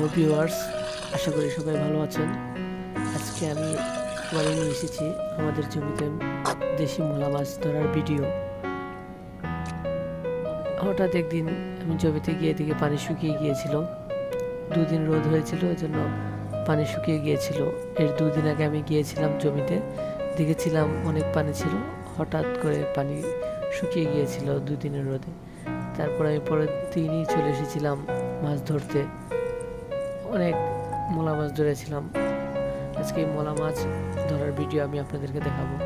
Hello viewers আশা করি সবাই ভালো আছেন। আজকে আমি বাড়ি নিয়ে এসেছি আমাদের জমিতে দেশি মোলা মাছ ধরার ভিডিও হঠাৎ একদিন আমি জমিতে গিয়ে দিকে পানি শুকিয়ে গিয়েছিল। দুদিন রোদ হয়েছিল ওই জন্য পানি শুকিয়ে গিয়েছিল। এর দুদিন আগে আমি গিয়েছিলাম জমিতে, দেখেছিলাম অনেক পানি ছিল। হঠাৎ করে পানি শুকিয়ে গিয়েছিল দুদিনের রোদে। তারপর আমি পরের দিনই চলে এসেছিলাম মাছ ধরতে। অনেক মোলা মাছ ধরেছিলাম। আজকে এই মোলা মাছ ধরার ভিডিও আমি আপনাদেরকে দেখাবো।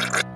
you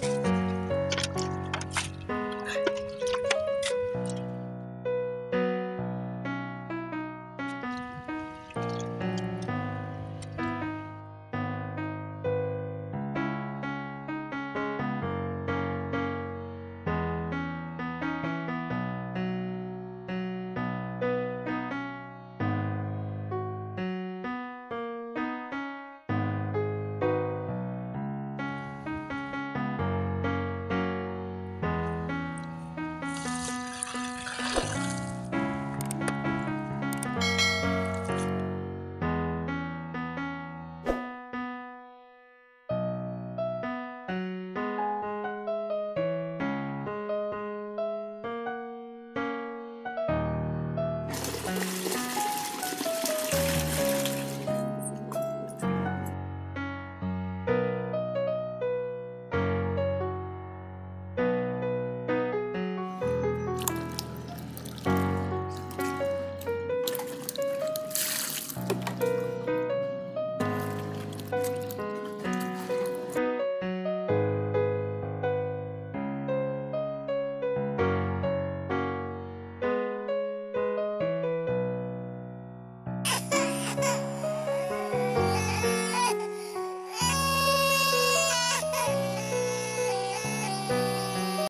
Bye.